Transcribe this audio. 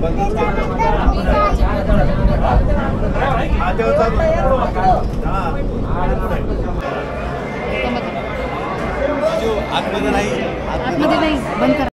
बंद आतमध्ये नाही? आतमध्ये नाही बंद करा.